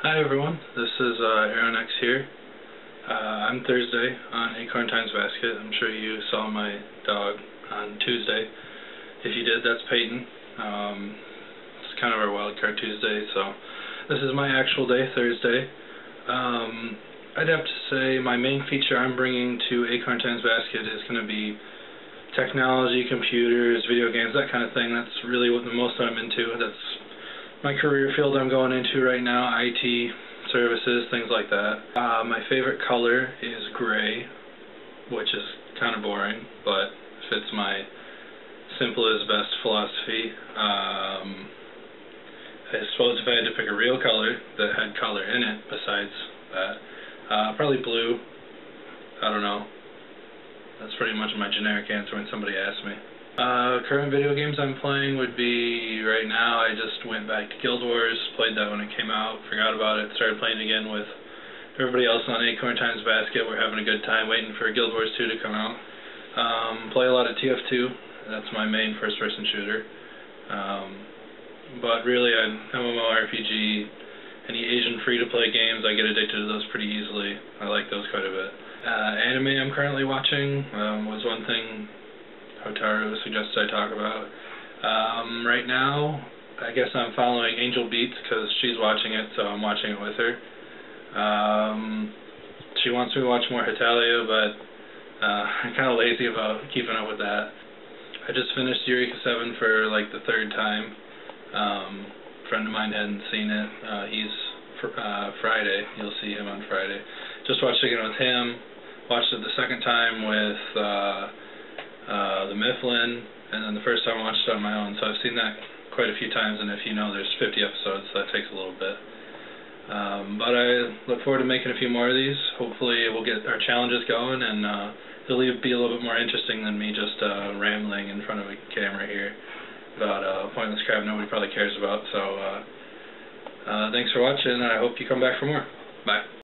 Hi everyone, this is uh, AeroNex here. Uh, I'm Thursday on Acorn Times Basket. I'm sure you saw my dog on Tuesday. If you did, that's Peyton. Um, it's kind of our wild card Tuesday, so this is my actual day, Thursday. Um, I'd have to say my main feature I'm bringing to Acorn Times Basket is going to be technology, computers, video games, that kind of thing. That's really what the most I'm into. That's my career field I'm going into right now, IT services, things like that. Uh, my favorite color is gray, which is kind of boring, but fits my simple is best philosophy. Um, I suppose if I had to pick a real color that had color in it besides that, uh, probably blue. I don't know. That's pretty much my generic answer when somebody asks me. Uh, current video games I'm playing would be, right now, I just went back to Guild Wars, played that when it came out, forgot about it, started playing again with everybody else on Acorn Times Basket. We're having a good time waiting for Guild Wars 2 to come out. Um, play a lot of TF2, that's my main first-person shooter. Um, but really, I'm MMORPG, any Asian free-to-play games, I get addicted to those pretty easily. I like those quite a bit. Uh, anime I'm currently watching um, was one thing Hotaru suggested I talk about. Um, right now, I guess I'm following Angel Beats because she's watching it, so I'm watching it with her. Um, she wants me to watch more Hetalia, but uh, I'm kind of lazy about keeping up with that. I just finished Eureka 7 for like the third time. Um, a friend of mine hadn't seen it. Uh, he's fr uh, Friday. You'll see him on Friday. Just watched it again with him. Watched it the second time with uh, uh, the Mifflin, and then the first time I watched it on my own. So I've seen that quite a few times, and if you know, there's 50 episodes, so that takes a little bit. Um, but I look forward to making a few more of these. Hopefully, we'll get our challenges going, and uh, it'll be a little bit more interesting than me just uh, rambling in front of a camera here about uh, pointless crap nobody probably cares about. So, uh, uh, thanks for watching, and I hope you come back for more. Bye.